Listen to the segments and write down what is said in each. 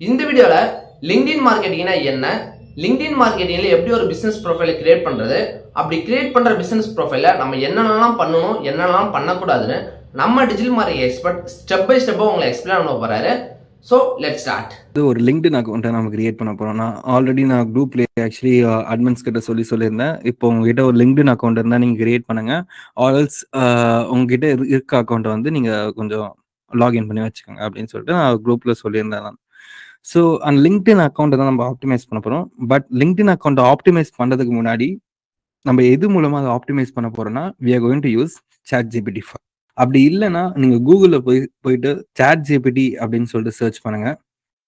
இந்த வீடியோவில் லிங்க்டின் மார்க்கெட்டிங்னா என்ன? லிங்க்டின் மார்க்கெட்டிங்கில் எப்படி ஒரு பிஸ்னஸ் ப்ரொஃபைலை கிரியேட் பண்ணுறது அப்படி கிரியேட் பண்ணுற பிஸ்னஸ் ப்ரொஃபைலை நம்ம என்னென்னலாம் பண்ணணும் என்னென்னலாம் பண்ணக்கூடாதுன்னு நம்ம digital market expert step by ஸ்டெப்பாக உங்களை எக்ஸ்பிளைன் பண்ண போகிறாரு ஸோ லெட் ஸ்டார்ட் இது ஒரு லிங்க்டின் அக்கௌண்ட்டை நம்ம கிரியேட் பண்ண போகிறோம் நான் ஆல்ரெடி நான் குரூப்ல ஆக்சுவலி அட்மின்ஸ் கிட்ட சொல்லி சொல்லியிருந்தேன். இப்போ உங்ககிட்ட ஒரு லிங்க்டின் அக்கௌண்ட் இருந்தால் நீங்கள் கிரியேட் பண்ணுங்க. ஆல்ஸ் uh, உங்ககிட்ட இரு- இருக்க அக்கௌண்ட்டை வந்து நீங்கள் கொஞ்சம் லாகின் பண்ணி வச்சுக்கோங்க அப்படின்னு சொல்லிட்டு நான் குரூப்ல சொல்லியிருந்தேன் நான். ஸோ அந்த லிங்க்டின் அக்கௌண்ட்டை தான் நம்ம ஆப்டிமைஸ் பண்ண போகிறோம் பட் லிங்க்டின் அக்கௌண்ட்டை ஆப்டிமைஸ் பண்ணுறதுக்கு முன்னாடி நம்ம எது மூலமாக அதை ஆப்டிமைஸ் பண்ண போகிறோம்னா we are going to use ChatGPT அப்படி இல்லைன்னா நீங்கள் கூகுளில் போய் போயிட்டு சாட் ஜிபிடி அப்படின்னு சொல்லிட்டு சர்ச் பண்ணுங்கள்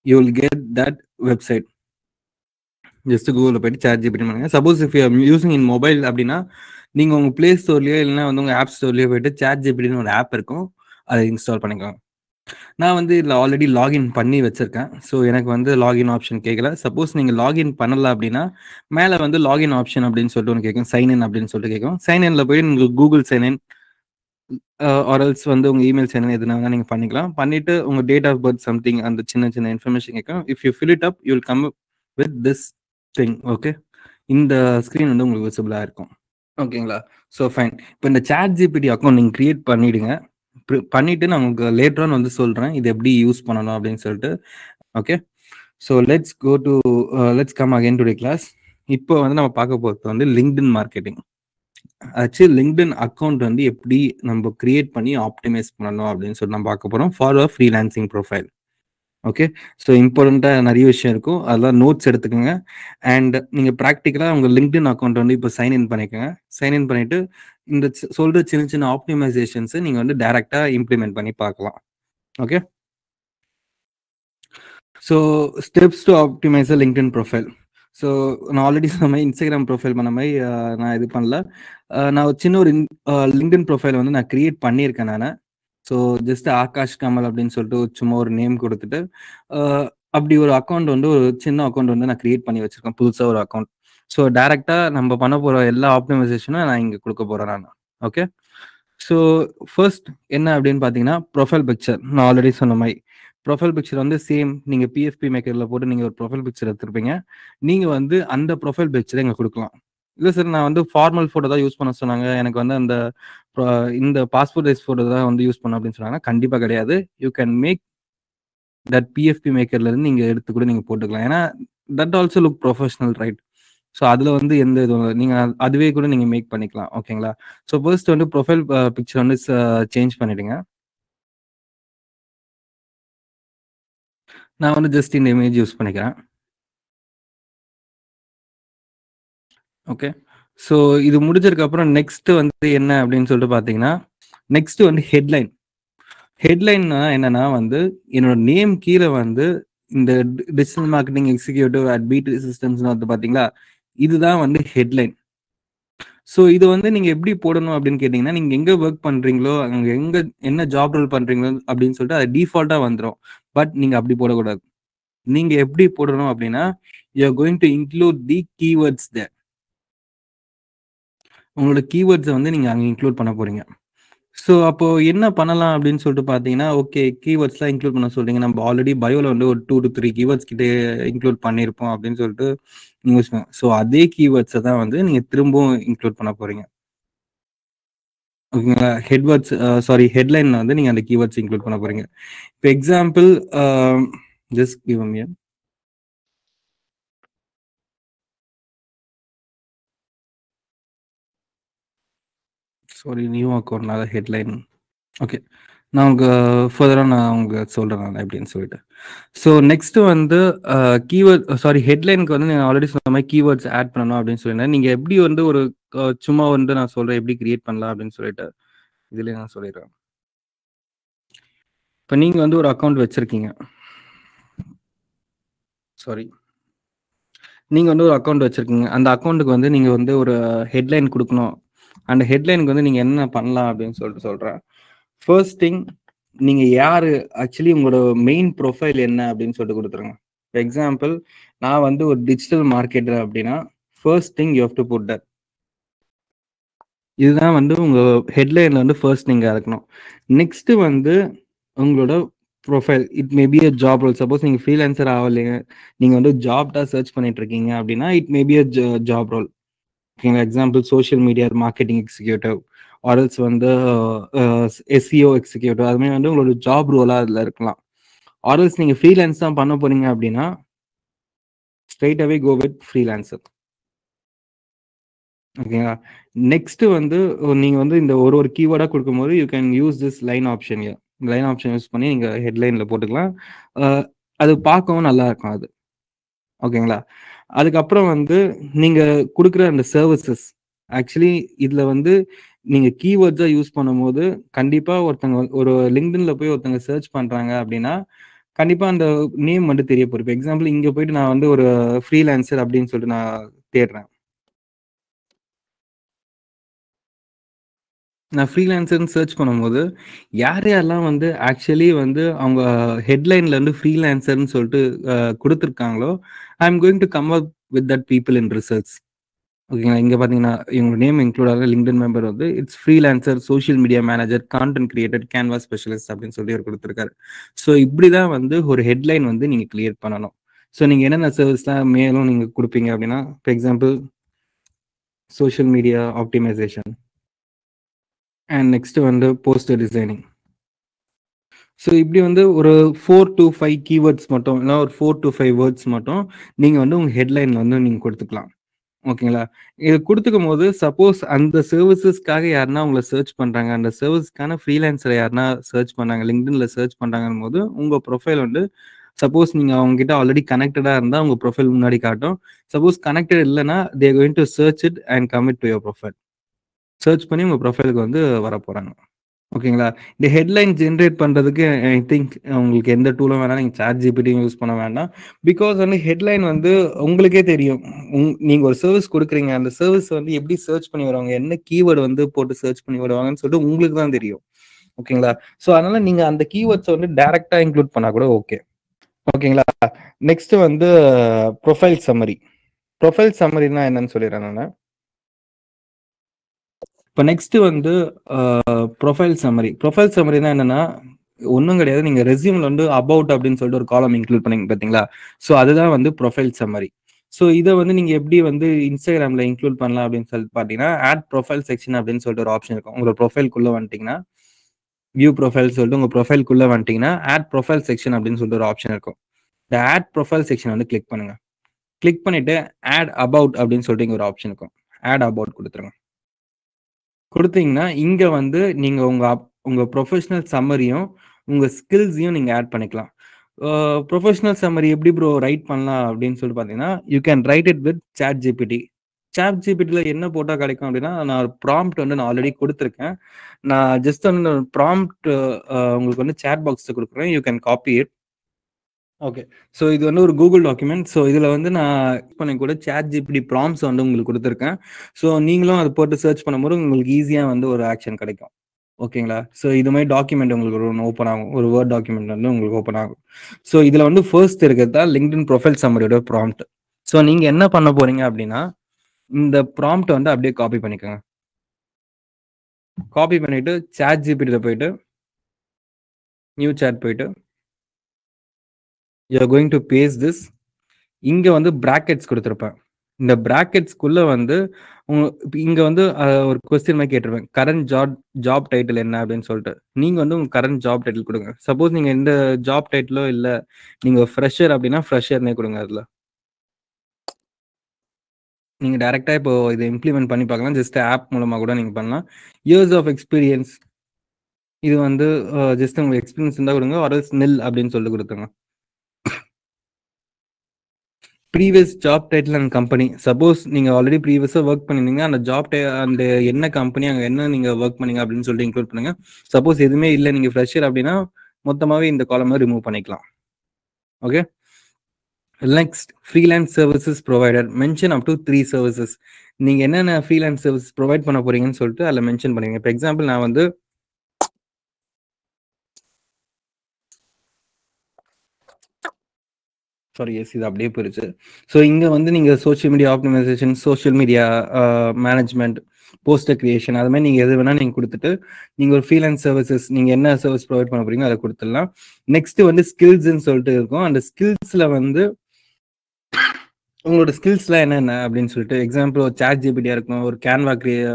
you will get that website just கூகுளில் போயிட்டு சாட் ஜிபிடி பண்ணுங்கள் suppose if you using in mobile அப்படின்னா நீங்கள் உங்கள் ப்ளே ஸ்டோர்லேயோ இல்லைன்னா வந்து உங்கள் ஆப் ஸ்டோர்லேயோ போயிட்டு சாட் ஜிபிடின்னு ஒரு ஆப் இருக்கும். அதை இன்ஸ்டால் பண்ணிக்கோங்க. நான் வந்து இதில் ஆல்ரெடி லாகின் பண்ணி வச்சிருக்கேன். ஸோ எனக்கு வந்து லாகின் ஆப்ஷன் கேட்கல சப்போஸ் நீங்கள் லாகின் பண்ணல அப்படின்னா மேலே வந்து லாகின் ஆப்ஷன் அப்படின்னு சொல்லிட்டு ஒன்று கேட்கும் சைன் இன் அப்படின்னு சொல்லிட்டு கேட்கும் சைன் போய் நீங்கள் கூகுள் சைன் இன் ஆர்எல்ஸ் வந்து உங்கள் இமெயில் சைன் எதுனா வேணா நீங்கள் பண்ணிக்கலாம். பண்ணிட்டு உங்கள் டேட் ஆஃப் பர்த் சம்திங் அந்த சின்ன சின்ன இன்ஃபர்மேஷன் கேட்கும் if you fill it up you will come with this thing okay இந்த ஸ்க்ரீன் வந்து உங்களுக்கு விசிபிளாக இருக்கும். ஓகேங்களா ஸோ ஃபைன் இப்போ இந்த சாட் ஜிபிடி அக்கௌண்ட் நீங்கள் க்ரியேட் பண்ணிவிடுங்க பண்ணிட்டு நான் உங்களுக்கு லேட்டரான் வந்து சொல்கிறேன் இது எப்படி யூஸ் பண்ணணும் அப்படின்னு சொல்லிட்டு. Okay so let's go to let's come again today class இப்போ வந்து நம்ம பார்க்க போகிறது வந்து LinkedIn marketing actually LinkedIn account வந்து எப்படி நம்ம கிரியேட் பண்ணி ஆப்டிமைஸ் பண்ணணும் அப்படின்னு சொல்லி நம்ம பார்க்க போகிறோம் for a freelancing profile okay so இம்பார்ட்டண்ட்டாக நிறைய விஷயம் இருக்கும். அதெல்லாம் நோட்ஸ் எடுத்துக்கோங்க. அண்ட் நீங்கள் ப்ராக்டிக்கலாக உங்கள் லிங்க்டின் அக்கௌண்ட் வந்து இப்போ சைன் இன் பண்ணிக்கோங்க. சைன் இன் பண்ணிட்டு இந்த சொல்ற சின்ன சின்ன ஆப்டிமைசேஷன்ஸை நீங்கள் வந்து டைரெக்டாக இம்ப்ளிமெண்ட் பண்ணி பார்க்கலாம். Okay so steps to optimise LinkedIn profile so நான் ஆல்ரெடி சொன்ன மாதிரி இன்ஸ்டாகிராம் ப்ரொஃபைல் பண்ண மாதிரி நான் இது பண்ணல. நான் ஒரு சின்ன ஒரு லிங்க்டின் ப்ரொஃபைல் வந்து நான் கிரியேட் பண்ணியிருக்கேன் நான். ஸோ ஜஸ்ட் ஆகாஷ் கமல் அப்படின்னு சொல்லிட்டு ஒரு சும்மா ஒரு நேம் கொடுத்துட்டு அப்படி ஒரு அக்கௌண்ட் வந்து ஒரு சின்ன அக்கௌண்ட் வந்து நான் கிரியேட் பண்ணி வச்சிருக்கேன். புதுசாக ஒரு அக்கௌண்ட் ஸோ டைரெக்டாக நம்ம பண்ண போகிற எல்லா ஆப்டிமைசேஷனும் நான் இங்கே கொடுக்க போகிறேன் நான். ஓகே ஸோ ஃபர்ஸ்ட் என்ன அப்படின்னு பார்த்தீங்கன்னா ப்ரொஃபைல் பிக்சர் நான் ஆல்ரெடி சொன்ன மாதிரி. ப்ரொஃபைல் பிக்சர் வந்து சேம் நீங்கள் பிஎஃப்பி மேக்கரில் போட்டு நீங்கள் ஒரு ப்ரொஃபைல் பிக்சர் எடுத்துருப்பீங்க. நீங்கள் வந்து அந்த ப்ரொஃபைல் பிக்சரை இங்கே கொடுக்கலாம். இல்லை சார் நான் வந்து ஃபார்மல் ஃபோட்டோ தான் யூஸ் பண்ண சொன்னாங்க. எனக்கு வந்து அந்த இந்த பாஸ்போர்ட் சைஸ் ஃபோட்டோ தான் வந்து யூஸ் பண்ண அப்படின்னு சொன்னாங்க. கண்டிப்பாக கிடையாது. You can make that PFP மேக்கர்லேருந்து நீங்கள் எடுத்து கூட நீங்கள் போட்டுக்கலாம். ஏன்னா that also look professional right so அதில் வந்து எந்த இதுவும் இல்லை. நீங்கள் அதுவே கூட நீங்கள் மேக் பண்ணிக்கலாம். ஓகேங்களா ஸோ ஃபர்ஸ்ட் வந்து ப்ரொஃபைல் பிக்சர் uh, வந்து uh, சேஞ்ச் பண்ணிடுங்க. நான் வந்து ஜஸ்ட் இந்த இமேஜ் யூஸ் பண்ணிக்கிறேன். ஓகே ஸோ இது முடிஞ்சதுக்கு அப்புறம் நெக்ஸ்ட் வந்து என்ன அப்படின்னு சொல்லிட்டு பார்த்தீங்கன்னா நெக்ஸ்ட் வந்து ஹெட்லைன் ஹெட்லைன்னா என்னன்னா வந்து என்னோட நேம் கீழே வந்து இந்த digital marketing executive at P D systems வந்து பார்த்தீங்களா இதுதான் வந்து ஹெட்லைன் ஸோ இது வந்து நீங்க எப்படி போடணும் அப்படின்னு கேட்டிங்கன்னா நீங்க எங்க ஒர்க் பண்றீங்களோ அங்க எங்க என்ன ஜாப் ரோல் பண்றீங்களோ அப்படின்னு சொல்லிட்டு அது டிஃபால்ட்டா வந்துடும் பட் நீங்க அப்படி போடக்கூடாது. நீங்க எப்படி போடணும் அப்படின்னா you going to include the keywords there உங்களோட கீவேர்ட்ஸை வந்து நீங்கள் அங்கே இன்க்ளூட் பண்ண போறீங்க. ஸோ அப்போ என்ன பண்ணலாம் அப்படின்னு சொல்லிட்டு பார்த்தீங்கன்னா ஓகே கீவேர்ட்ஸ்லாம் இன்க்ளூட் பண்ண சொல்றீங்க. நம்ம ஆல்ரெடி பயோல வந்து ஒரு டூ டு த்ரீ கீவேர்ட்ஸ் கிட்டே இன்க்ளூட் பண்ணியிருப்போம் அப்படின்னு சொல்லிட்டு நீங்க ஸோ அதே கீவேர்ட்ஸை தான் வந்து நீங்க திரும்பவும் இன்க்ளூட் பண்ண போறீங்க. ஓகேங்களா? ஹெட்வேர்ட்ஸ் சாரி ஹெட்லைன் வந்து நீங்க அந்த கீவேர்ட்ஸ் இன்க்ளூட் பண்ண போறீங்க. இப்போ example just give me sorry new அக்கௌண்ட்னால headline okay நான் உங்களுக்கு ஃபர்தராக நான் உங்களுக்கு சொல்கிறேன் நான் எப்படின்னு சொல்லிட்டு. ஸோ நெக்ஸ்ட் வந்து கீவேர்ட் சாரி ஹெட்லைனுக்கு வந்து நீங்கள் ஆல்ரெடி சொன்ன மாதிரி கீவேர்ட்ஸ் ஆட் பண்ணணும் அப்படின்னு சொல்லியிருந்தேன். நீங்கள் எப்படி வந்து ஒரு சும்மா வந்து நான் சொல்கிறேன் எப்படி கிரியேட் பண்ணலாம் அப்படின்னு சொல்லிட்டு இதுலேயே நான் சொல்லிடுறேன். இப்போ நீங்கள் வந்து ஒரு அக்கௌண்ட் வச்சுருக்கீங்க. சாரி நீங்கள் வந்து ஒரு அக்கௌண்ட் வச்சுருக்கீங்க. அந்த அக்கௌண்ட்டுக்கு வந்து நீங்கள் வந்து ஒரு ஹெட்லைன் கொடுக்கணும். அந்த ஹெட்லைனுக்கு வந்து நீங்கள் என்ன பண்ணலாம் அப்படின்னு சொல்லிட்டு சொல்கிறேன் ஃபர்ஸ்ட் திங் நீங்கள் யார்? ஆக்சுவலி உங்களோட மெயின் ப்ரொஃபைல் என்ன அப்படின்னு சொல்லிட்டு கொடுத்துருங்க. எக்ஸாம்பிள் நான் வந்து ஒரு டிஜிட்டல் மார்க்கெட்டர் அப்படின்னா first thing you have to put that இதுதான் வந்து உங்கள் ஹெட்லைனில் வந்து ஃபர்ஸ்ட் நீங்கள் இருக்கணும். நெக்ஸ்ட்டு வந்து உங்களோட profile it may be a job role suppose நீங்கள் ஃப்ரீலான்சர் ஆகலைங்க. நீங்கள் வந்து ஜாப் தான் சர்ச் பண்ணிட்டு இருக்கீங்க அப்படின்னா it may be a job role ஓகேங்களா example social media marketing executive ஆர்எல்ஸ் வந்து uh, uh, எஸ்சிஓ எக்ஸிக்யூட்டிவ் அது மாதிரி வந்து உங்களோட ஜாப் ரோலாக அதில் இருக்கலாம். ஆர்எல்ஸ் நீங்கள் ஃப்ரீலான்ஸ் தான் பண்ண போறீங்க அப்படின்னா straight away go with freelancer ஓகேங்களா நெக்ஸ்ட் வந்து நீங்கள் வந்து இந்த ஒரு ஒரு கீவேர்டாக கொடுக்கும்போது you can use this line option line option use பண்ணி நீங்கள் ஹெட்லைனில் போட்டுக்கலாம். Uh, அது பார்க்கவும் நல்லா இருக்கும் அது. ஓகேங்களா அதுக்கப்புறம் வந்து நீங்கள் கொடுக்குற அந்த சர்வீசஸ் ஆக்சுவலி இதில் வந்து நீங்கள் கீவேர்ட்ஸா யூஸ் பண்ணும்போது கண்டிப்பாக ஒருத்தங்க ஒரு லிங்க்டின்ல போய் ஒருத்தங்க சர்ச் பண்ணுறாங்க அப்படின்னா கண்டிப்பாக அந்த நேம் வந்து தெரிய போகுது. இப்போ எக்ஸாம்பிள் இங்கே போயிட்டு நான் வந்து ஒரு ஃப்ரீலான்சர் அப்படின்னு சொல்லிட்டு நான் தேடுறேன். நான் ஃப்ரீலான்சர்னு சர்ச் பண்ணும்போது யார் யாரெல்லாம் வந்து ஆக்சுவலி வந்து அவங்க ஹெட்லைன்ல இருந்து ஃப்ரீலான்சர்னு சொல்லிட்டு கொடுத்துருக்காங்களோ I am going to come up with that people in research ஓகேங்களா இங்கே பார்த்தீங்கன்னா இவங்களோட நேம் இன்க்ளூட் ஆகிற லிங்க்டன் மெம்பர் வந்து it's freelancer social media manager content creator Canva specialist அப்படின்னு சொல்லி அவர் கொடுத்துருக்காரு. ஸோ இப்படி தான் வந்து ஒரு ஹெட்லைன் வந்து நீங்கள் கிளியர் பண்ணணும். ஸோ நீங்கள் என்னென்ன சர்வீஸ்லாம் மேலும் நீங்கள் கொடுப்பீங்க அப்படின்னா for example social media optimisation and next வந்து போஸ்டர் டிசைனிங் ஸோ இப்படி வந்து ஒரு ஃபோர் டு ஃபைவ் கீவேர்ட்ஸ் மட்டும் இல்லை ஒரு ஃபோர் டு ஃபைவ் வேர்ட்ஸ் மட்டும் நீங்கள் வந்து உங்கள் ஹெட்லைனில் வந்து நீங்கள் கொடுத்துக்கலாம். ஓகேங்களா இது கொடுத்துக்கும் போது சப்போஸ் அந்த சர்வீசஸ்க்காக யாருன்னா உங்களை சர்ச் பண்ணுறாங்க அந்த சர்வீஸ்க்கான ஃப்ரீலான்சர் யாருன்னா சர்ச் பண்ணுறாங்க லிங்க்டின்ல சர்ச் பண்ணுறாங்கன்னு போது உங்கள் ப்ரொஃபைல் வந்து சப்போஸ் நீங்கள் அவங்ககிட்ட ஆல்ரெடி கனெக்டடாக இருந்தால் உங்கள் ப்ரொஃபைல் முன்னாடி காட்டும். சப்போஸ் கனெக்டட் இல்லைன்னா they going to search it and commit to your profile search பண்ணி உங்கள் ப்ரொஃபைலுக்கு வந்து வர போகிறாங்க ஓகேங்களா இந்த ஹெட்லைன் ஜென்ரேட் பண்ணுறதுக்கு ஐ திங்க் உங்களுக்கு எந்த டூலும் வேணாம். நீங்கள் சாட் ஜிபிடியும் யூஸ் பண்ண வேண்டாம். பிகாஸ் வந்து ஹெட்லைன் வந்து உங்களுக்கே தெரியும். உங் நீங்கள் ஒரு சர்வீஸ் கொடுக்குறீங்க. அந்த சர்வீஸ் வந்து எப்படி சர்ச் பண்ணி வருவாங்க? என்ன கீவேர்டு வந்து போட்டு சர்ச் பண்ணி வருவாங்கன்னு சொல்லிட்டு உங்களுக்கு தான் தெரியும். ஓகேங்களா ஸோ அதனால நீங்கள் அந்த கீவேர்ட்ஸை வந்து டேரெக்டாக இன்க்ளூட் பண்ணால் கூட ஓகே ஓகேங்களா நெக்ஸ்ட் வந்து ப்ரொஃபைல் சம்மரி ப்ரொஃபைல் சம்மரினா என்னன்னு சொல்லிடுறேன் நான். இப்போ நெக்ஸ்ட் வந்து ப்ரொஃபைல் சம்மரி ப்ரொஃபைல் சம்மரினா என்னன்னா ஒன்றும் கிடையாது. நீங்க ரெசியூம்ல வந்து அபவுட் அப்படின்னு சொல்லிட்டு ஒரு காலம் இன்க்ளூட் பண்ணீங்க பார்த்தீங்களா? ஸோ அதுதான் வந்து ப்ரொஃபைல் சம்மரி ஸோ இதை வந்து நீங்க எப்படி வந்து இன்ஸ்டாகிராம்ல இன்க்ளூட் பண்ணலாம் அப்படின்னு சொல்லிட்டு பார்த்தீங்கன்னா ஆட் ப்ரொஃபைல் செக்ஷன் அப்படின்னு சொல்லிட்டு ஒரு ஆப்ஷன் இருக்கும். உங்களோட ப்ரொஃபைல்குள்ள வந்துட்டீங்கன்னா வியூ ப்ரொஃபைல் சொல்லிட்டு உங்க ப்ரொஃபைல்குள்ள வந்துட்டீங்கன்னா ஆட் ப்ரொஃபைல் செக்ஷன் அப்படின்னு சொல்லிட்டு ஒரு ஆப்ஷன் இருக்கும். இந்த ஆட் ப்ரொஃபைல் செக்ஷன் வந்து கிளிக் பண்ணுங்க. கிளிக் பண்ணிட்டு ஆட் அபவுட் அப்படின்னு சொல்லிட்டு இங்க ஒரு ஆப்ஷன் இருக்கும். ஆட் அபவுட் கொடுத்துருங்க. கொடுத்தீங்கன்னா இங்க வந்து நீங்க உங்க அப்- உங்க ப்ரொஃபஷனல் சம்மரியும் உங்க ஸ்கில்ஸையும் நீங்க ஆட் பண்ணிக்கலாம். ப்ரொஃபஷனல் சம்மரி எப்படி ப்ரோ ரைட் பண்ணலாம் அப்படின்னு சொல்லிட்டு பார்த்தீங்கன்னா you can write it with ChatGPT chat ஜிபிடியில் என்ன போட்டால் கிடைக்கும் அப்படின்னா நான் ஒரு ப்ராம்ப்ட் வந்து நான் ஆல்ரெடி கொடுத்துருக்கேன். நான் ஜஸ்ட் வந்து ப்ராம்ப்ட் உங்களுக்கு வந்து சேட் பாக்ஸில் கொடுக்குறேன். You can copy it okay so இது வந்து ஒரு கூகுள் டாக்குமெண்ட் ஸோ இதில் வந்து நான் பண்ணி கூட சேட் ஜிபிடி ப்ராம்ஸ் வந்து உங்களுக்கு கொடுத்துருக்கேன். ஸோ நீங்களும் அதை போட்டு சர்ச் பண்ணும்போது உங்களுக்கு ஈஸியாக வந்து ஒரு ஆக்ஷன் கிடைக்கும். ஓகேங்களா ஸோ இது மாதிரி டாக்குமெண்ட் உங்களுக்கு ஒன்று ஓப்பன் ஆகும். ஒரு வேர்ட் டாக்குமெண்ட் வந்து உங்களுக்கு ஓப்பன் ஆகும். ஸோ இதில் வந்து ஃபர்ஸ்ட் இருக்கிறது தான் லிங்க்டின் ப்ரொஃபைல் சம்மரியோட ப்ராம்ப்ட் ஸோ நீங்கள் என்ன பண்ண போறீங்க அப்படின்னா இந்த ப்ராம்ப்ட் வந்து அப்படியே காப்பி பண்ணிக்கோங்க. காப்பி பண்ணிட்டு சேட் ஜிபிடியில் போயிட்டு நியூ சேட் போயிட்டு you are going to paste this இங்கே வந்து ப்ராக்கெட்ஸ் கொடுத்துருப்பேன். இந்த பிராக்கெட்ஸ்க்குள்ள வந்து இங்கே வந்து ஒரு கொஸ்டின் மாதிரி கேட்டிருப்பேன். கரண்ட் ஜாப் ஜாப் டைட்டில் என்ன அப்படின்னு சொல்லிட்டு. நீங்கள் வந்து உங்கள் கரண்ட் ஜாப் டைட்டில் கொடுங்க. சப்போஸ் நீங்கள் எந்த ஜாப் டைட்டிலோ இல்லை நீங்கள் ஃப்ரெஷர் அப்படின்னா ஃப்ரெஷர்னே கொடுங்க அதில். நீங்கள் டேரெக்டாக இப்போ இதை இம்ப்ளிமெண்ட் பண்ணி பார்க்கலாம். ஜஸ்ட் ஆப் மூலமாக கூட நீங்கள் பண்ணலாம். இயர்ஸ் ஆஃப் எக்ஸ்பீரியன்ஸ் இது வந்து ஜஸ்ட் உங்களுக்கு எக்ஸ்பீரியன்ஸ் இருந்தால் கொடுங்க. ஒரு நெல் அப்படின்னு சொல்லிட்டு கொடுத்துருங்க. Previous job title and company suppose நீங்கள் ஆல்ரெடி ப்ரீவியஸாக ஒர்க் பண்ணியிருந்தீங்க அந்த ஜாப் டை அந்த என்ன கம்பெனி அங்கே என்ன நீங்கள் ஒர்க் பண்ணீங்க அப்படின்னு சொல்லிட்டு இன்க்ளூட் பண்ணுங்க. சப்போஸ் எதுவுமே இல்லை நீங்கள் ஃப்ரெஷர் அப்படின்னா மொத்தமாகவே இந்த காலமாக ரிமூவ் பண்ணிக்கலாம். Okay next freelance services provider mention up to three services நீங்கள் என்னென்ன ஃப்ரீலான்ஸ் சர்வீஸ் ப்ரொவைட் பண்ண போறீங்கன்னு சொல்லிட்டு அதில் மென்ஷன் பண்ணுவீங்க இப்போ எக்ஸாம்பிள் நான் வந்து சாரி எஸ் இது அப்படியே போயிருச்சு. ஸோ இங்கே வந்து நீங்கள் social media optimisation social media management poster creation அது மாதிரி நீங்கள் எது வேணால் நீங்கள் கொடுத்துட்டு நீங்கள் ஒரு ஃப்ரீலான்ஸ் சர்வீசஸ் நீங்கள் என்ன சர்வீஸ் ப்ரொவைட் பண்ண போறீங்களோ அதை கொடுத்துடலாம். நெக்ஸ்ட் வந்து ஸ்கில்ஸ்ன்னு சொல்லிட்டு இருக்கும். அந்த ஸ்கில்ஸில் வந்து உங்களோட ஸ்கில்ஸ்லாம் என்னென்ன அப்படின்னு சொல்லிட்டு எக்ஸாம்பிள் ஒரு சாட் ஜிபிடியாக இருக்கணும் ஒரு கேன்வா கிரியே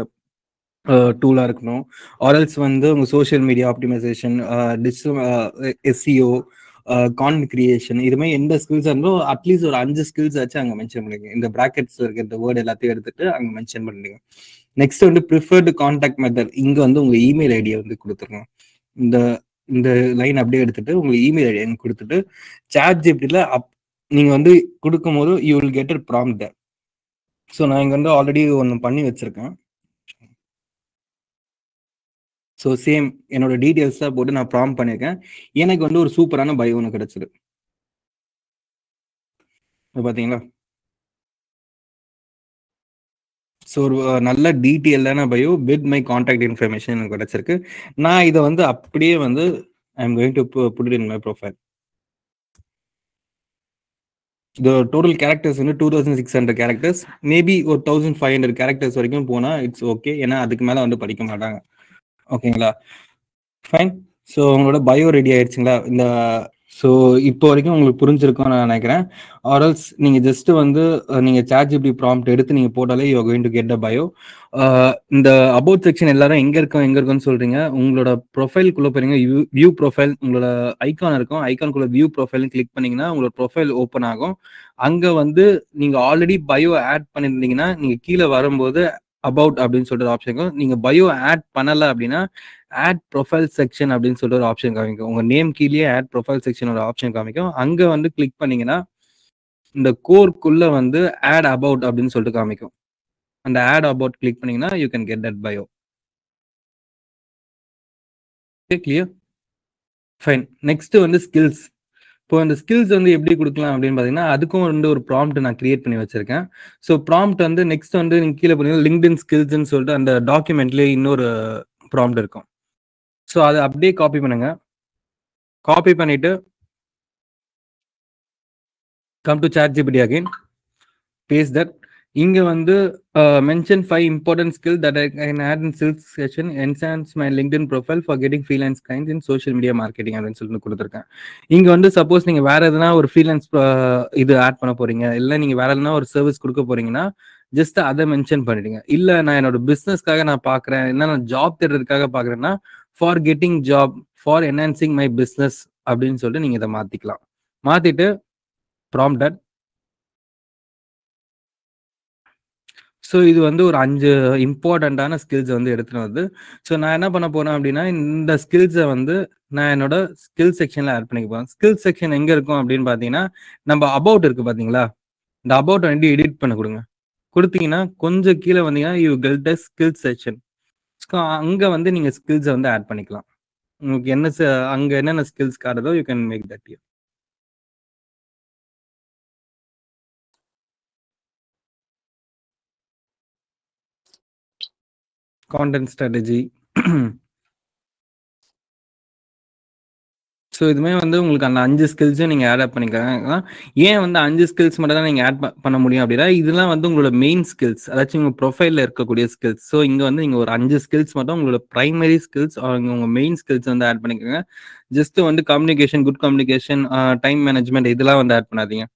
டூலாக இருக்கணும் ஆரல்ஸ் வந்து உங்கள் social media optimisation digital SEO Khan creation இது மாதிரி எந்த ஸ்கில்ஸ் இருந்தோ அட்லீஸ்ட் ஒரு அஞ்சு ஸ்கில்ஸ் வச்சு அங்கே மென்ஷன் பண்ணுங்க இந்த ப்ராக்கெட்ஸ் இருக்க இந்த வேர்டு எல்லாத்தையும் எடுத்துட்டு அங்கே மென்ஷன் பண்ணுங்க நெக்ஸ்ட் வந்து ப்ரிஃபர்டு கான்டாக்ட் மெத்தட் இங்கே வந்து உங்கள் இமெயில் ஐடியை வந்து கொடுத்துருங்க. இந்த இந்த லைன் அப்படியே எடுத்துட்டு உங்க இமெயில் ஐடி கொடுத்துட்டு சாட் ஜிபிடியில் அப் நீங்கள் வந்து கொடுக்கும் போது you will get it from so நான் இங்கே வந்து ஆல்ரெடி ஒன்று பண்ணி வச்சிருக்கேன். ஸோ சேம் என்னோட டீட்டெயில்ஸ் தான் போட்டு நான் ப்ராம் பண்ணியிருக்கேன் எனக்கு வந்து ஒரு சூப்பரான பை ஒன்று கிடச்சிது பார்த்தீங்களா ஸோ ஒரு நல்ல டீட்டெயிலான bio with my contact information எனக்கு கிடைச்சிருக்கு. நான் இதை வந்து அப்படியே வந்து I am going to put in my profile இது டோட்டல் கேரக்டர்ஸ் வந்து two thousand six hundred characters maybe ஒரு தௌசண்ட் ஃபைவ் ஹண்ட்ரட் கேரக்டர்ஸ் வரைக்கும் போனால் இட்ஸ் ஓகே ஏன்னா அதுக்கு மேலே வந்து படிக்க மாட்டாங்க. ஓகேங்களா? ஃபைன் ஸோ உங்களோட பயோ ரெடி ஆயிடுச்சுங்களா? இந்த ஸோ இப்போ வரைக்கும் உங்களுக்கு புரிஞ்சிருக்கும்னு நான் நினைக்கிறேன். ஆர்எல்ஸ் நீங்கள் ஜஸ்ட் வந்து நீங்கள் சார்ஜ் இப்படி ப்ராம்ப்ட் எடுத்து நீங்கள் போட்டாலே you going to get a bio இந்த அபவுட் செக்ஷன் எல்லாரும் எங்கே இருக்கோம் எங்கே இருக்கோம்னு சொல்றீங்க. உங்களோட ப்ரொஃபைல்குள்ளே போறீங்க. வியூ ப்ரொஃபைல் உங்களோட ஐக்கான் இருக்கும். ஐக்கானுக்குள்ள வியூ ப்ரொஃபைல் கிளிக் பண்ணீங்கன்னா உங்களோட ப்ரொஃபைல் ஓப்பன் ஆகும். அங்கே வந்து நீங்கள் ஆல்ரெடி பயோ ஆட் பண்ணியிருந்தீங்கன்னா நீங்கள் கீழே வரும்போது அபவுட் அப்படின்னு சொல்லிட்டு ஒரு ஆப்ஷன் நீங்க பயோ ஆட் பண்ணல அப்படின்னா ஆட் ப்ரொஃபைல் செக்ஷன் அப்படின்னு சொல்லிட்டு ஒரு ஆப்ஷன் காமிக்கும். உங்க நேம் கீழே ஆட் ப்ரொஃபைல் செக்ஷன் ஒரு ஆப்ஷன் காமிக்கும். அங்க வந்து கிளிக் பண்ணீங்கன்னா இந்த கோர்க்குள்ள வந்து ஆட் அபவுட் அப்படின்னு சொல்லிட்டு காமிக்கும். அந்த ஆட் அபவுட் கிளிக் பண்ணீங்கன்னா you can get that bio clear fine next வந்து ஸ்கில்ஸ் இப்போ அந்த ஸ்கில்ஸ் வந்து எப்படி கொடுக்கலாம் அப்படின்னு பார்த்தீங்கன்னா அதுக்கும் வந்து ஒரு ப்ராம்ப்ட் நான் கிரியேட் பண்ணி வச்சிருக்கேன். ஸோ ப்ராம்ப்ட் வந்து நெக்ஸ்ட் வந்து நீங்கள் கீழே போனீங்கன்னா லிங்க்டின் ஸ்கில்ஸ்ன்னு சொல்லிட்டு அந்த டாக்குமெண்ட்லேயே இன்னொரு ப்ராம்ப்ட் இருக்கும். ஸோ அதை அப்படியே காப்பி பண்ணுங்க. காப்பி பண்ணிட்டு come to ChatGPT again paste that இங்க வந்து mention five important skill that I can add in skills section enhance my LinkedIn profile for getting freelance kind in social media marketing அப்படின்னு சொல்லிட்டு கொடுத்துருக்கேன். இங்க வந்து suppose நீங்க வேற எதனா ஒரு ஃப்ரீலான்ஸ் இது ஆட் பண்ண போறீங்க. இல்லை நீங்க வேற எதனா ஒரு சர்வீஸ் கொடுக்க போறீங்கன்னா ஜஸ்ட் அதை மென்ஷன் பண்ணிடுங்க. இல்ல நான் என்னோட பிசினஸ்க்காக நான் பாக்குறேன். என்ன நான் ஜாப் தேடுறதுக்காக பாக்குறேன்னா for getting job for enhancing my business அப்படின்னு சொல்லிட்டு நீங்க இதை மாத்திக்கலாம். மாத்திட்டு ப்ராம்டட் ஸோ இது வந்து ஒரு அஞ்சு இம்பார்ட்டண்ட்டான ஸ்கில்ஸ் வந்து எடுத்துகிட்டு வந்து ஸோ நான் என்ன பண்ண போறேன் அப்படின்னா இந்த ஸ்கில்ஸை வந்து நான் என்னோட ஸ்கில் செக்ஷன்ல ஆட் பண்ணிக்க போறேன். ஸ்கில் செக்ஷன் எங்க இருக்கும் அப்படின்னு பாத்தீங்கன்னா நம்ம அபவுட் இருக்கு பாத்தீங்களா? இந்த அபவுட் வந்து எடிட் பண்ண கொடுங்க. கொடுத்தீங்கன்னா கொஞ்சம் கீழே வந்தீங்கன்னா you get a skill section அங்க வந்து நீங்க ஸ்கில்ஸை வந்து ஆட் பண்ணிக்கலாம். உங்களுக்கு என்ன அங்க என்னென்ன skills காட்டுதோ you can make that you content strategy so இதுமே வந்து உங்களுக்கு அந்த அஞ்சு ஸ்கில்ஸும் நீங்கள் ஆட் அப் பண்ணிக்கலாம். ஏன் வந்து அஞ்சு ஸ்கில்ஸ் மட்டும் தான் நீங்கள் ஆட் பண்ண முடியும் அப்படின்னா இதெல்லாம் வந்து உங்களோட மெயின் ஸ்கில்ஸ் அதாச்சும் உங்கள் ப்ரொஃபைலில் இருக்கக்கூடிய ஸ்கில்ஸ் ஸோ இங்கே வந்து நீங்கள் ஒரு அஞ்சு ஸ்கில்ஸ் மட்டும் உங்களோட ப்ரைமரி ஸ்கில்ஸ் உங்கள் மெயின் ஸ்கில்ஸ் வந்து ஆட் பண்ணிக்கோங்க. ஜஸ்ட் வந்து communication good communication time management இதெல்லாம் வந்து ஆட் பண்ணாதீங்க.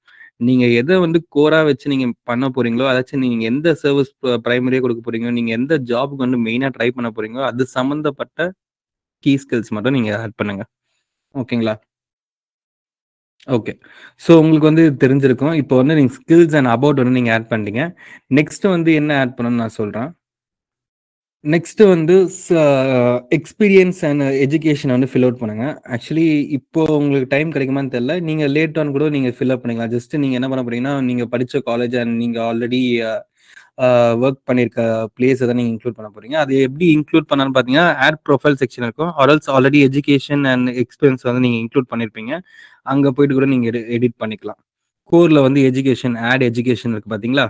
நீங்க எதை வந்து கோரா வச்சு நீங்க பண்ண போறீங்களோ அதாச்சும் நீங்க எந்த சர்வீஸ் பிரைமரியா கொடுக்க போறீங்களோ நீங்க எந்த ஜாபுக்கு வந்து மெயினா ட்ரை பண்ண போறீங்களோ அது சம்பந்தப்பட்ட கீ ஸ்கில்ஸ் மட்டும் நீங்க ஆட் பண்ணுங்க. ஓகேங்களா ஓகே ஸோ உங்களுக்கு வந்து தெரிஞ்சிருக்கும். இப்போ வந்து நீங்கள் ஸ்கில்ஸ் அண்ட் அபவுட் வந்து நீங்கள் ஆட் பண்ணிட்டீங்க. நெக்ஸ்ட் வந்து என்ன ஆட் பண்ணணும்னு நான் சொல்கிறேன் நெக்ஸ்ட் வந்து எக்ஸ்பீரியன்ஸ் அண்ட் எஜுகேஷன் வந்து ஃபில் அவுட் பண்ணுங்க. ஆக்சுவலி இப்போ உங்களுக்கு டைம் கிடைக்குமான்னு தெரியல. நீங்க லேட் ஆன் கூட நீங்க ஃபில் அப் பண்ணிக்கலாம். ஜஸ்ட் நீங்க என்ன பண்ண போறீங்கன்னா நீங்க படிச்ச காலேஜ் அண்ட் நீங்க ஆல்ரெடி ஒர்க் பண்ணியிருக்க பிளேஸ் தான் நீங்க இன்க்ளூட் பண்ண போறீங்க. அது எப்படி இன்க்ளூட் பண்ணான்னு பாத்தீங்கன்னா ஆட் ப்ரொஃபைல் செக்ஷன் இருக்கும். Or else already education and experience வந்து நீங்க இன்க்ளூட் பண்ணிருப்பீங்க. அங்க போயிட்டு கூட நீங்க எடிட் பண்ணிக்கலாம். கோர்ல வந்து எஜுகேஷன் ஆட் எஜுகேஷன் இருக்கு பாத்தீங்களா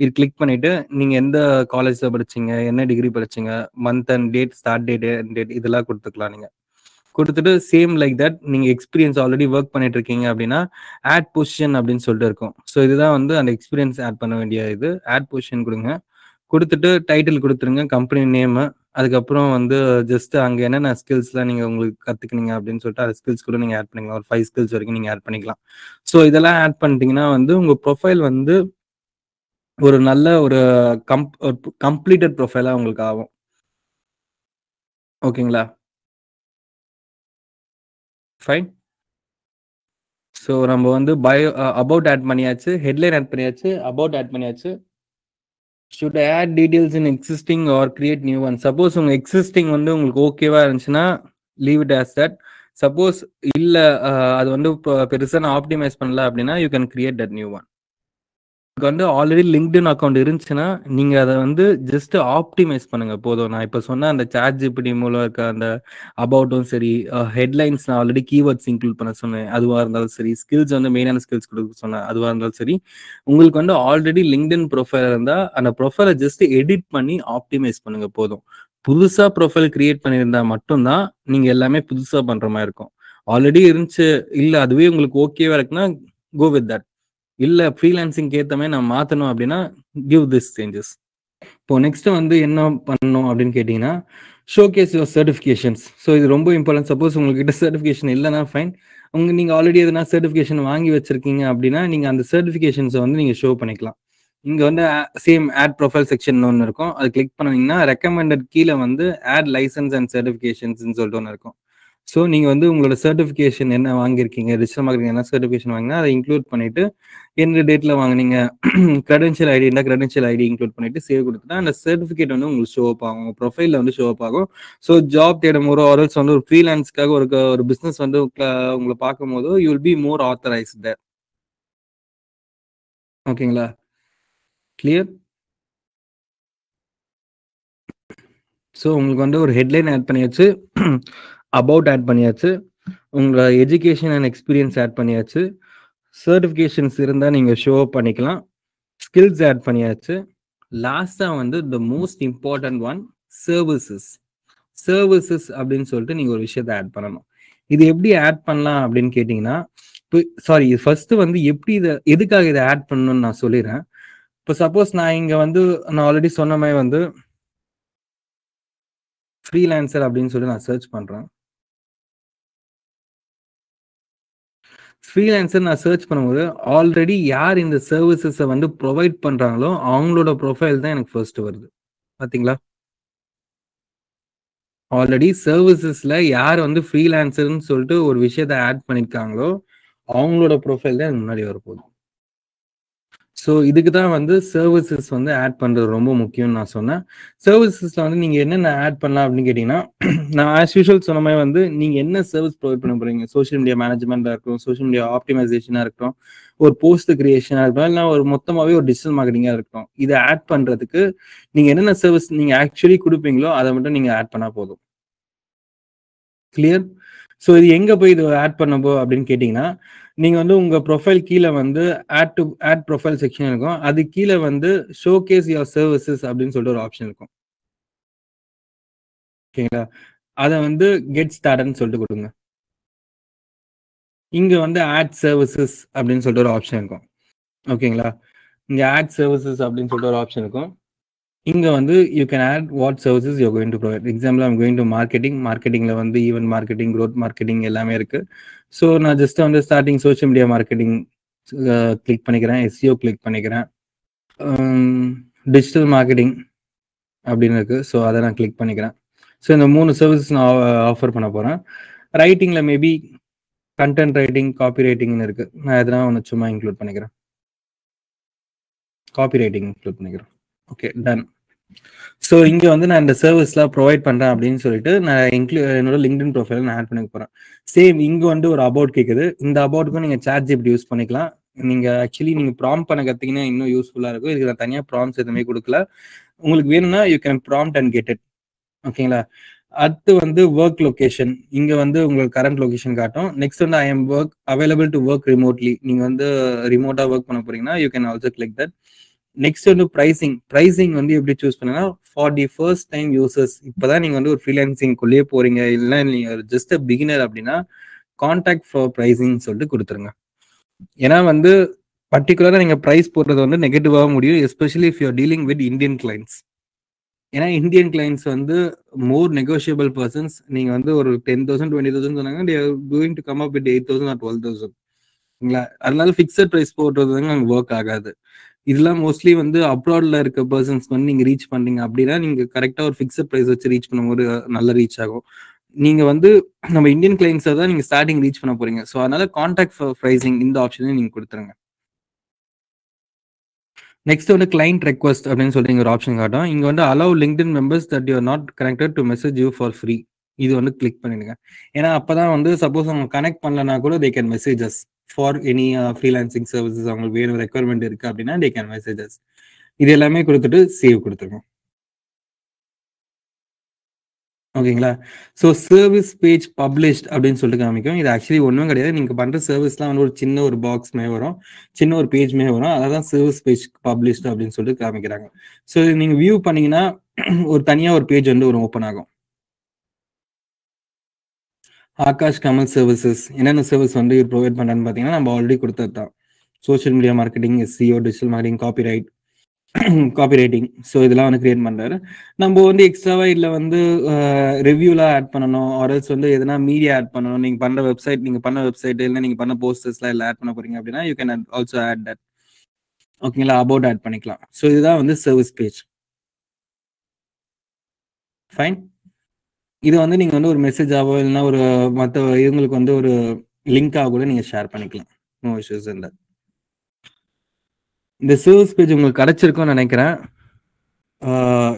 இது கிளிக் பண்ணிட்டு நீங்க எந்த காலேஜ்ல படிச்சீங்க என்ன டிகிரி படிச்சீங்க month and date start date date இதெல்லாம் கொடுத்துக்கலாம் நீங்க. கொடுத்துட்டு சேம் லைக் தட் நீங்க எக்ஸ்பீரியன்ஸ் ஆல்ரெடி ஒர்க் பண்ணிட்டு இருக்கீங்க அப்படின்னா ஆட் பொசிஷன் அப்படின்னு சொல்லிட்டு இருக்கும். ஸோ இதுதான் வந்து அந்த எக்ஸ்பீரியன்ஸ் ஆட் பண்ண வேண்டிய இது. ஆட் பொசிஷன் கொடுங்க. கொடுத்துட்டு டைட்டில் கொடுத்துருங்க கம்பெனி நேமு அதுக்கப்புறம் வந்து ஜஸ்ட் அங்கே என்னென்ன ஸ்கில்ஸ்லாம் நீங்கள் உங்களுக்கு கற்றுக்குனீங்க அப்படின்னு சொல்லிட்டு அந்த ஸ்கில்ஸ் கூட நீங்கள் ஆட் பண்ணிக்கலாம். ஒரு ஃபைவ் ஸ்கில்ஸ் வரைக்கும் நீங்கள் ஆட் பண்ணிக்கலாம். ஸோ இதெல்லாம் ஆட் பண்ணிட்டீங்கன்னா வந்து உங்கள் ப்ரொஃபைல் வந்து ஒரு நல்ல ஒரு கம்ப் கம்ப்ளீட்டட் ப்ரொஃபைலாக உங்களுக்கு ஆகும். ஓகேங்களா? ஃபைன் ஸோ நம்ம வந்து பயோ அபவுட் ஆட் பண்ணியாச்சு ஹெட்லைன் ஆட் பண்ணியாச்சு அபவுட் ஆட் பண்ணியாச்சு. Should add details in existing or create new one suppose உங்கள் எக்ஸிஸ்டிங் வந்து உங்களுக்கு ஓகேவா இருந்துச்சுன்னா leave it as that suppose இல்லை அது வந்து பெருசாக நான் ஆப்டிமைஸ் பண்ணல அப்படின்னா you can create that new one உங்களுக்கு வந்து ஆல்ரெடி லிங்க்டின் அக்கௌண்ட் இருந்துச்சுன்னா நீங்க அதை வந்து ஜஸ்ட் ஆப்டிமைஸ் பண்ணுங்க போதும். நான் இப்ப சொன்ன அந்த சார்ஜ் இப்படி மூலம் இருக்க அந்த அபவுட்டும் சரி ஹெட்லைன்ஸ் நான் ஆல்ரெடி கீவேர்ட்ஸ் இன்க்ளூட் பண்ண சொன்னேன். அதுவா இருந்தாலும் சரி ஸ்கில்ஸ் வந்து மெயினான ஸ்கில்ஸ் கொடுக்க சொன்னேன். அதுவா இருந்தாலும் சரி உங்களுக்கு வந்து ஆல்ரெடி லிங்க்டின் ப்ரொஃபைல் இருந்தா அந்த ப்ரொஃபைலை ஜஸ்ட் எடிட் பண்ணி ஆப்டிமைஸ் பண்ணுங்க போதும். புதுசா ப்ரொஃபைல் கிரியேட் பண்ணியிருந்தா மட்டும்தான் நீங்க எல்லாமே புதுசா பண்ற மாதிரி இருக்கும். ஆல்ரெடி இருந்துச்சு இல்ல அதுவே உங்களுக்கு ஓகேவா இருக்குன்னா கோ வித் தட் இல்லை ஃப்ரீலான்சிங் ஏற்ற மாதிரி நான் மாற்றணும் அப்படின்னா கிவ் திஸ் சேஞ்சஸ் இப்போ நெக்ஸ்ட் வந்து என்ன பண்ணணும் அப்படின்னு கேட்டீங்கன்னா ஷோகேஸ் யுவர் சர்டிஃபிகேஷன்ஸ் ஸோ இது ரொம்ப இம்பார்ட்டன்ட் சப்போஸ் உங்ககிட்ட சர்டிஃபிகேஷன் இல்லைன்னா ஃபைன் உங்க நீங்கள் ஆல்ரெடி எதனா சர்டிஃபிகேஷன் வாங்கி வச்சிருக்கீங்க அப்படின்னா நீங்கள் அந்த சர்டிஃபிகேஷன்ஸை வந்து நீங்கள் ஷோ பண்ணிக்கலாம். இங்கே வந்து சேம் ஆட் ப்ரொஃபைல் செக்ஷன் ஒன்று இருக்கும். அது கிளிக் பண்ணிங்கன்னா ரெக்கமெண்டட் கீழே வந்து ஆட் லைசன்ஸ் அண்ட் சர்டிஃபிகேஷன்ஸ்னு சொல்லிட்டு ஒன்று இருக்கும். ஸோ நீங்க வந்து உங்களோட சர்டிஃபிகேஷன் என்ன வாங்கியிருக்கீங்க? டிஜிட்டல் மார்க்கெட்டிங் என்ன சர்டிஃபிகேஷன் வாங்கினா அதை இன்க்ளூட் பண்ணிட்டு எந்த டேட்ல வாங்குனீங்க? கிரெடென்ஷியல் ஐடி இருந்தால் கிரெடென்ஷியல் ஐடி இன்க்ளூட் பண்ணிட்டு சேவ் கொடுத்துட்டா அந்த சர்டிஃபிகேட் வந்து உங்களுக்கு ஷோ அப் ஆகும். ப்ரொஃபைலில் வந்து ஷோ அப் ஆகும். ஸோ ஜாப் தேடும் ஒரு ஆர்எல்ஸ் வந்து ஒரு ஃப்ரீலான்ஸ்க்காக ஒரு ஒரு பிஸ்னஸ் வந்து உங்களை பார்க்கும் போது you will be more authorise ஓகேங்களா? கிளியர் ஸோ உங்களுக்கு வந்து ஒரு ஹெட்லைன் ஆட் பண்ணியாச்சு. அபவுட் ஆட் பண்ணியாச்சு. உங்களோட எஜுகேஷன் அண்ட் எக்ஸ்பீரியன்ஸ் ஆட் பண்ணியாச்சு. சர்டிஃபிகேஷன்ஸ் இருந்தால் நீங்கள் ஷோ பண்ணிக்கலாம். ஸ்கில்ஸ் ஆட் பண்ணியாச்சு. லாஸ்ட்டாக வந்து the most important one services services அப்படின்னு சொல்லிட்டு நீங்கள் ஒரு விஷயத்த ஆட் பண்ணணும். இது எப்படி ஆட் பண்ணலாம் அப்படின்னு கேட்டிங்கன்னா இப்போ சாரி ஃபர்ஸ்ட் வந்து எப்படி இதை எதுக்காக இதை ஆட் பண்ணணும்னு நான் சொல்லிடுறேன். இப்போ சப்போஸ் நான் இங்கே வந்து நான் ஆல்ரெடி சொன்ன மாதிரி வந்து ஃப்ரீலான்சர் அப்படின்னு சொல்லி நான் சர்ச் பண்ணுறேன் ஃப்ரீலான்சர் நான் சர்ச் பண்ணும்போது ஆல்ரெடி யார் இந்த சர்வீசஸை வந்து ப்ரொவைட் பண்ணுறாங்களோ அவங்களோட ப்ரொஃபைல் தான் எனக்கு ஃபர்ஸ்ட் வருது. பார்த்தீங்களா ஆல்ரெடி சர்வீசஸ்ல யார் வந்து ஃப்ரீலான்சர்னு சொல்லிட்டு ஒரு விஷயத்த ஆட் பண்ணிருக்காங்களோ அவங்களோட ப்ரொஃபைல் தான் எனக்கு முன்னாடி வரப்போகுது. ஸோ இதுக்கு தான் வந்து சர்வீசஸ் வந்து ஆட் பண்ணுறது ரொம்ப முக்கியம்னு நான் சொன்னேன். சர்வீசஸில் வந்து நீங்கள் என்னென்ன ஆட் பண்ணலாம் அப்படின்னு கேட்டிங்கன்னா நான் ஆஸ் யூஷுவல் சொன்ன மாதிரி வந்து நீங்கள் என்ன சர்வீஸ் ப்ரொவைட் பண்ண போகிறீங்க சோஷியல் மீடியா மேனேஜ்மெண்ட்டாக இருக்கட்டும் சோஷியல் மீடியா ஆப்டிமைசேஷனாக இருக்கட்டும் ஒரு போஸ்ட் கிரியேஷனாக இருக்கட்டும் இல்லை ஒரு மொத்தமாகவே ஒரு டிஜிட்டல் மார்க்கெட்டிங்காக இருக்கட்டும். இதை ஆட் பண்ணுறதுக்கு நீங்கள் என்னென்ன சர்வீஸ் நீங்கள் ஆக்சுவலி கொடுப்பீங்களோ அதை மட்டும் நீங்கள் ஆட் பண்ணால் போதும். கிளியர் ஸோ இது எங்கே போய் இது ஆட் பண்ணப்போ அப்படின்னு கேட்டிங்கன்னா நீங்கள் வந்து உங்கள் ப்ரொஃபைல் கீழே வந்து add to add profile section இருக்கும். அது கீழே வந்து ஷோ கேஸ் யுவர் சர்வீசஸ் அப்படின்னு சொல்லிட்டு ஒரு ஆப்ஷன் இருக்கும். ஓகேங்களா? அதை வந்து கெட் ஸ்டார்ட்னு சொல்லிட்டு கொடுங்க. இங்க வந்து ஆட் சர்வீசஸ் அப்படின்னு சொல்லிட்டு ஒரு ஆப்ஷன் இருக்கும். ஓகேங்களா? இங்க ஆட் சர்வீசஸ் அப்படின்னு சொல்லிட்டு ஒரு ஆப்ஷன் இருக்கும். இங்க வந்து you can add what services you going to provide example I'm going to marketing மார்க்கெட்டிங்ல வந்து ஈவென்ட் மார்க்கெட்டிங் க்ரோத் மார்க்கெட்டிங் எல்லாமே இருக்கு. ஸோ நான் ஜஸ்ட் வந்து starting social media marketing click பண்ணிக்கிறேன். எஸ்சிஓ கிளிக் பண்ணிக்கிறேன். டிஜிட்டல் மார்க்கெட்டிங் அப்படின்னு இருக்கு. ஸோ அதை நான் கிளிக் பண்ணிக்கிறேன். ஸோ இந்த மூணு சர்வீசஸ் நான் ஆஃபர் பண்ண போகிறேன் ரைட்டிங்கில் மேபி கண்டென்ட் ரைட்டிங் காப்பி ரைட்டிங்னு இருக்கு. நான் எதனா ஒன்று சும்மா இன்க்ளூட் பண்ணிக்கிறேன். காப்பி ரைட்டிங் இன்க்ளூட் பண்ணிக்கிறேன். ஓகே டன் ஸோ இங்கே வந்து நான் இந்த சர்வீஸ்லாம் ப்ரொவைட் பண்ணுறேன் அப்படின்னு சொல்லிட்டு நான் இன்க்ளூ என்னோட லிங்க்டின் ப்ரொஃபைல் நான் ஆட் பண்ணிக்க போகிறேன் சேம் இங்கே வந்து ஒரு அபவுட் கேட்குது இந்த அபவுட்டுக்கும் நீங்கள் சார்ஜ் இப்படி யூஸ் பண்ணிக்கலாம். நீங்கள் ஆக்சுவலி நீங்கள் ப்ராம் பண்ண கற்றுக்கினா இன்னும் யூஸ்ஃபுல்லாக இருக்கும். இதுக்கு நான் தனியாக ப்ராம்ஸ் எதுவுமே கொடுக்கல. உங்களுக்கு வேணும்னா you can prompt and get it ஓகேங்களா அடுத்து வந்து ஒர்க் லொகேஷன் இங்க வந்து உங்களுக்கு கரண்ட் லொகேஷன் காட்டும். நெக்ஸ்ட் வந்து I am work available to work remotely நீங்க வந்து ரிமோட்டா ஒர்க் பண்ண போறீங்கன்னா you can also click that next வந்து ப்ரைசிங் ப்ரைசிங் வந்து எப்படி சூஸ் பண்ணுங்க for the first time users இப்போதான் நீங்க வந்து ஒரு ஃப்ரீலான்சிங்குள்ளேயே போறீங்க. இல்லைன்னா நீங்க ஜஸ்ட் அ பிகினர் அப்படின்னா கான்டாக்ட் ஃபார் ப்ரைசிங் சொல்லிட்டு கொடுத்துருங்க. ஏன்னா வந்து பர்டிகுலராக நீங்கள் ப்ரைஸ் போடுறது வந்து நெகட்டிவாக முடியும் especially if you're dealing with Indian clients ஏன்னா இந்தியன் கிளைண்ட்ஸ் வந்து மோர் நெகோஷியபிள் பர்சன்ஸ் நீங்கள் வந்து ஒரு டென் தௌசண்ட் டுவெண்ட்டி தௌசண்ட் சொன்னாங்க going to come up with eight thousand or twelve thousand சரிங்களா அதனால ஃபிக்ஸட் ப்ரைஸ் போடுறது வந்து அங்கே ஒர்க் ஆகாது. இதெல்லாம் மோஸ்ட்லி வந்து அப்ராட்ல இருக்க பர்சன்ஸ் வந்து நீங்க ரீச் பண்ணீங்க அப்படின்னா நீங்க கரெக்டா ஒரு ஃபிக்ஸட் ப்ரைஸ் வச்சு ரீச் பண்ணும்போது நல்ல ரீச் ஆகும். நீங்க வந்து நம்ம இந்தியன் கிளைண்ட்ஸை தான் நீங்க ஸ்டார்டிங் ரீச் பண்ண போறீங்க. ஸோ அதனால கான்டாக்ட் ப்ரைசிங் இந்த ஆப்ஷனையும் நீங்க கொடுத்துருங்க. நெக்ஸ்ட் வந்து கிளைண்ட் ரெக்வஸ்ட் அப்படின்னு சொல்லிட்டு ஒரு ஆப்ஷன் காட்டும். இங்க வந்து allow LinkedIn members that you not connected to message you for free இது வந்து கிளிக் பண்ணிடுங்க. ஏன்னா அப்பதான் வந்து சப்போஸ் அவங்க கனெக்ட் பண்ணலனா கூட they can messages for any freelancing services அவங்களுக்கு வேணும் ரெக்குவயர்மெண்ட் இருக்கு அப்படின்னா டே கேன் மெசேஜஸ் இது எல்லாமே கொடுத்துட்டு சேவ் கொடுத்துருக்கோம் ஓகேங்களா? ஸோ சர்வீஸ் பேஜ் பப்ளிஷ்ட் அப்படின்னு சொல்லிட்டு காமிக்கும். இது ஆக்சுவலி ஒன்றும் கிடையாது. நீங்கள் பண்ணுற சர்வீஸ்லாம் வந்து ஒரு சின்ன ஒரு பாக்ஸ் மே வரும். சின்ன ஒரு பேஜ் மே வரும். அதான் சர்வீஸ் பேஜ் பப்ளிஷ்ட் அப்படின்னு சொல்லிட்டு காமிக்கிறாங்க. ஸோ நீங்கள் வியூ பண்ணீங்கன்னா ஒரு தனியாக ஒரு பேஜ் வந்து ஒரு ஓப்பன் ஆகும். ஆகாஷ் கமல் சர்வீசஸ் என்னென்ன சர்வீஸ் வந்து இவர் ப்ரொவைட் பண்ணுறான்னு பார்த்தீங்கன்னா நம்ம ஆல்ரெடி கொடுத்தது தான் social media marketing SEO digital marketing copy write copy writing so இதெல்லாம் வந்து கிரியேட் பண்ணுறாரு நம்ம வந்து எக்ஸ்ட்ராவாக இதில் வந்து ரிவ்யூலாம் ஆட் பண்ணணும். ஆர்எல்ஸ் வந்து எதனா மீடியா ஆட் பண்ணணும். நீங்கள் பண்ணுற வெப்சைட் நீங்கள் பண்ண வெப்சைட் இல்லை நீங்கள் பண்ண போஸ்டர்ஸ்லாம் இல்லை ஆட் பண்ண போறீங்க அப்படின்னா you can also add that ஓகேங்களா அபவுட் ஆட் பண்ணிக்கலாம். ஸோ இதுதான் வந்து சர்வீஸ் பேஜ் ஃபைன் இது வந்து நீங்கள் வந்து ஒரு மெசேஜாவோ இல்லைன்னா ஒரு மற்ற இவங்களுக்கு வந்து ஒரு லிங்காக கூட நீங்கள் ஷேர் பண்ணிக்கலாம். நோ இஷ்யூஸ் இந்த இந்த சர்வீஸ் பேஜ் உங்களுக்கு கிடைச்சிருக்கும்னு நினைக்கிறேன்.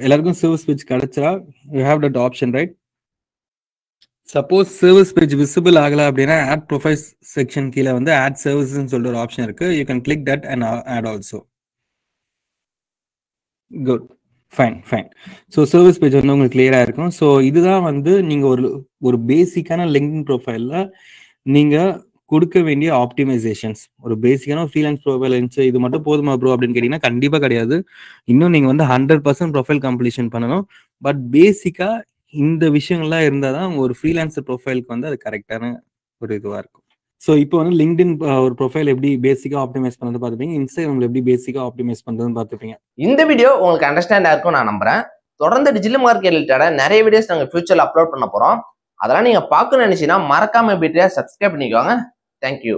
எல்லாருக்கும் சர்வீஸ் பேஜ் கிடைச்சா you have that option right suppose service page visible ஆகலை அப்படின்னா ஆட் ப்ரொஃபைல் செக்ஷன் கீழே வந்து ஆட் சர்வீஸ்னு சொல்லிட்டு ஒரு ஆப்ஷன் இருக்கு. You can click that and add also good fine fine so service page வந்து உங்களுக்கு கிளியராக இருக்கும். ஸோ இதுதான் வந்து நீங்கள் ஒரு ஒரு பேசிக்கான லிங்க்டின் ப்ரொஃபைலில் நீங்கள் கொடுக்க வேண்டிய ஆப்டிமைசேஷன்ஸ் ஒரு பேசிக்கான ஃப்ரீலான்ஸ் ப்ரொஃபைல் இருந்துச்சு இது மட்டும் போதுமா ப்ரோ அப்படின்னு கேட்டிங்கன்னா கண்டிப்பாக கிடையாது. இன்னும் நீங்கள் வந்து ஹண்ட்ரட் பர்சன்ட் ப்ரொஃபைல் கம்ப்ளீஷன் பண்ணணும். பட் பேசிக்காக இந்த விஷயங்கள்லாம் இருந்தால் தான் ஒரு ஃப்ரீலான்சர் ப்ரொஃபைலுக்கு வந்து அது கரெக்டான ஒரு இதுவாக இருக்கும். ஸோ இப்போ வந்து லிங்க்டின் ஒரு ப்ரொஃபைல் எப்படி பேசிக்காக ஆப்டிமைஸ் பண்ணுறது பார்த்துப்பீங்க. இன்ஸ்டாகிராமில் எப்படி பேசிக்காக ஆப்டிமைஸ் பண்ணுறதுன்னு பார்த்துப்பீங்க. இந்த வீடியோ உங்களுக்கு அண்டர்ஸ்டாண்டாக இருக்கும் நான் நம்புறேன். தொடர்ந்து டிஜிட்டல் மார்க்கெட் ரிலேட்டடாக நிறைய வீடியோஸ் நாங்கள் ஃபியூச்சரில் அப்லோட் பண்ண போகிறோம் அதெல்லாம் நீங்கள் பார்க்கணும்னு நினச்சின்னா மறக்காம வீட்டில் சப்ஸ்கிரைப் பண்ணிக்கோங்க. தேங்க்யூ